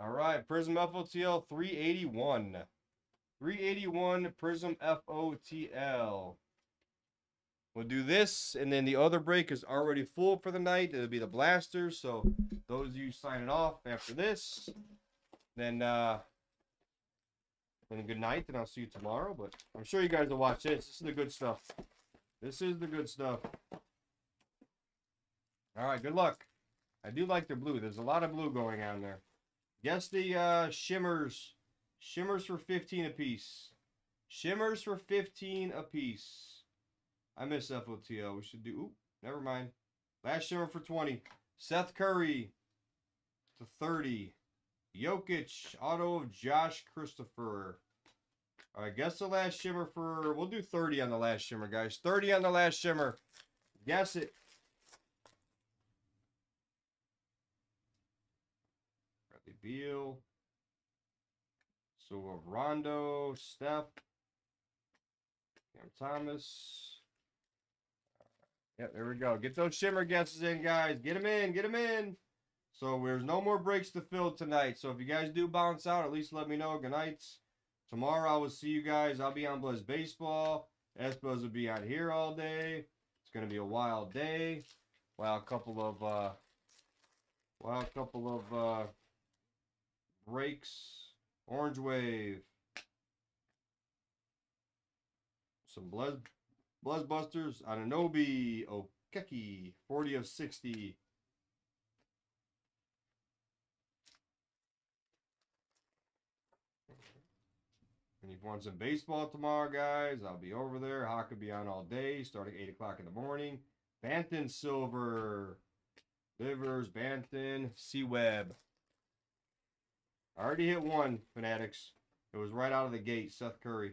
All right, Prizm FOTL 381. 381 Prizm FOTL. We'll do this, and then the other break is already full for the night. It'll be the blasters. So those of you signing off after this, then uh then good night, and I'll see you tomorrow. But I'm sure you guys will watch this. This is the good stuff. This is the good stuff. All right, good luck. I do like the blue. There's a lot of blue going on there. Guess the uh, shimmers. Shimmers for 15 apiece. Shimmers for 15 apiece. I miss FOTL. We should do. Ooh, never mind. Last shimmer for 20. Seth Curry to 30. Jokic, auto of Josh Christopher. All right, guess the last shimmer for. We'll do 30 on the last shimmer, guys. 30 on the last shimmer. Guess it. Beal. So Rondo, Steph, Cam Thomas. Yep, there we go. Get those shimmer guesses in, guys. Get them in. Get them in. So there's no more breaks to fill tonight. So if you guys do bounce out, at least let me know. Good nights. Tomorrow I will see you guys. I'll be on Blez Baseball. Espoz will be out here all day. It's gonna be a wild day. Wild couple of uh wild couple of uh breaks. Orange Wave. Some Blez Buzzbusters. Ananobi Okeki. 40 of 60. And if you want some baseball tomorrow, guys, I'll be over there. Hawk will be on all day, starting 8 o'clock in the morning. Banton Silver. Livers, Banton, C Web. I already hit one, Fanatics. It was right out of the gate, Seth Curry.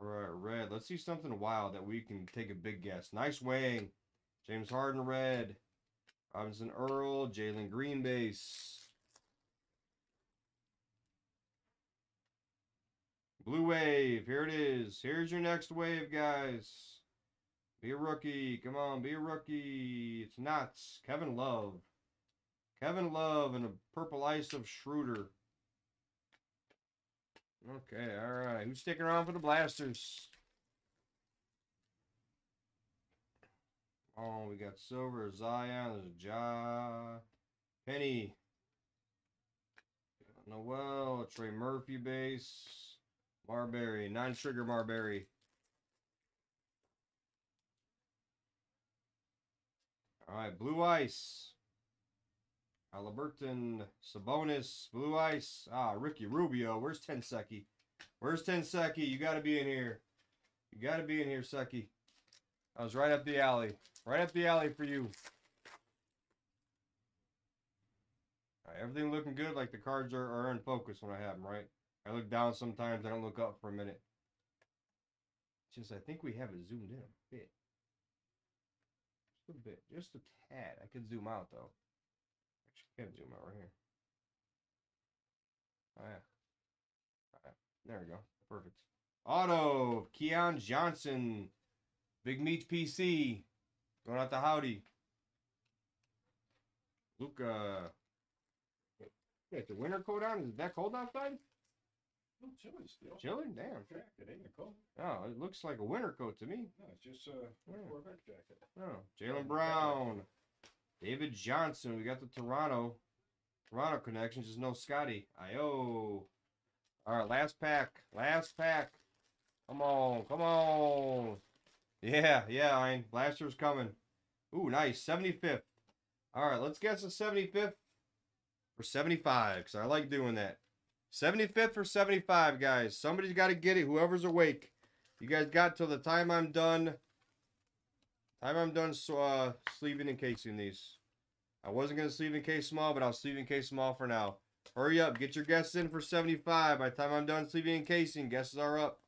All right, red. Let's see something wild that we can take a big guess. Nice weighing. James Harden, red. Robinson Earl, Jalen Green base. Blue wave. Here it is. Here's your next wave, guys. Be a rookie. Come on, be a rookie. It's nuts. Kevin Love. Kevin Love and a purple ice of Schroeder. Okay, all right. Who's sticking around for the Blasters? Oh, we got Silver, Zion, there's Ja, Penny, Noel, Trey Murphy base, Marbury, nine sugar Marbury. All right, Blue Ice. Haliburton, Sabonis, Blue Ice. Ah, Ricky Rubio. Where's Tenseki? Where's Tenseki? You got to be in here. You got to be in here, Seki. I was right up the alley. Right up the alley for you. Right, everything looking good. Like the cards are, are in focus when I have them, right? I look down sometimes. I don't look up for a minute. Just, I think we have it zoomed in a bit. Just a bit. Just a tad. I could zoom out, though. Actually, can zoom out right here. Oh, yeah. All right. There we go. Perfect. Auto. Keon Johnson. Big Meat PC. Going out to Howdy. Luka. Yeah, the winter coat on. Is it that cold outside? No, chilling still. Chilling? Damn. Jacket ain't a cold. Oh, it looks like a winter coat to me. No, it's just uh, Yeah. a Corvette jacket. Oh, Jaylen Brown. David Johnson. We got the Toronto. Toronto connections. Just no Scottie. Io. All right, last pack. Last pack. Come on. Come on. Yeah, yeah, Ein. Blaster's coming. Ooh, nice. 75th. All right, let's guess a 75th for 75 because I like doing that. 75th for 75, guys. Somebody's got to get it. Whoever's awake. You guys got till the time I'm done. Time I'm done so, uh, sleeving and casing these. I wasn't going to sleeve and case small, but I'll sleeve and case small for now. Hurry up. Get your guesses in for 75. By the time I'm done sleeving and casing, guesses are up.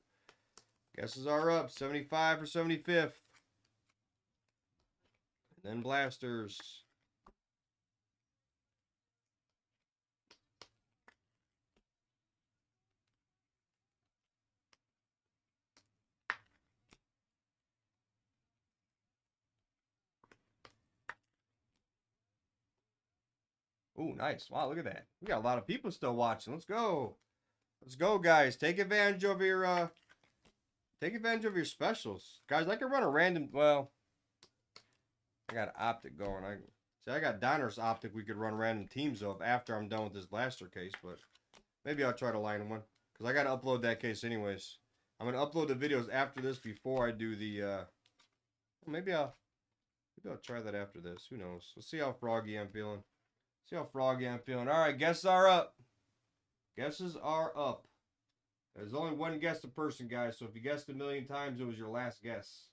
Guesses are up. 75 for 75th. And then blasters. Oh, nice. Wow, look at that. We got a lot of people still watching. Let's go. Let's go, guys. Take advantage of your uh take advantage of your specials. Guys, I can run a random well. I got optic going. I see I got Donner's optic we could run random teams of after I'm done with this blaster case, but maybe I'll try to line one. Because I gotta upload that case anyways. I'm gonna upload the videos after this before I do the uh maybe I'll maybe I'll try that after this. Who knows? Let's see how froggy I'm feeling. See how froggy I'm feeling. Alright, guesses are up. Guesses are up. There's only one guess a person, guys. So if you guessed a million times, it was your last guess.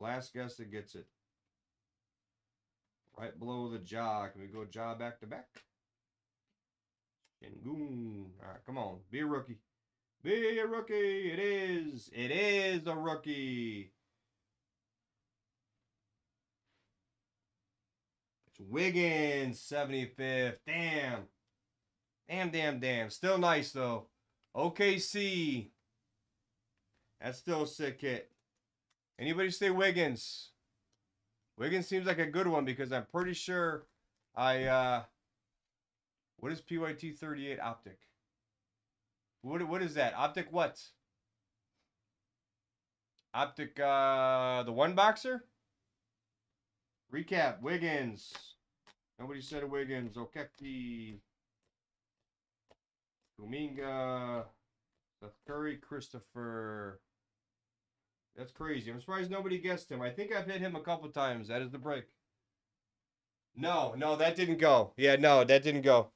Last guess that gets it. Right below the jaw. Can we go jaw back to back? Shingun. Alright, come on. Be a rookie. Be a rookie. It is. It is a rookie. It's Wiggins, 75th. Damn. Damn, damn, damn. Still nice, though. OKC. That's still a sick hit. Anybody say Wiggins? Wiggins seems like a good one because I'm pretty sure I, uh, what is PYT 38 optic? What, what is that? Optic what? Optic, uh, the one boxer? Recap, Wiggins. Nobody said Wiggins. Okeki. Kuminga. Seth Curry, Christopher. That's crazy. I'm surprised nobody guessed him. I think I've hit him a couple times. That is the break. No, no, that didn't go. Yeah, no, that didn't go.